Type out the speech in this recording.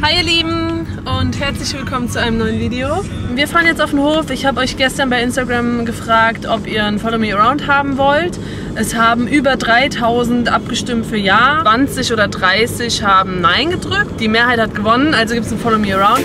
Hi ihr Lieben und herzlich willkommen zu einem neuen Video. Wir fahren jetzt auf den Hof. Ich habe euch gestern bei Instagram gefragt, ob ihr ein Follow Me Around haben wollt. Es haben über 3000 abgestimmt für Ja, 20 oder 30 haben Nein gedrückt. Die Mehrheit hat gewonnen, also gibt es ein Follow Me Around.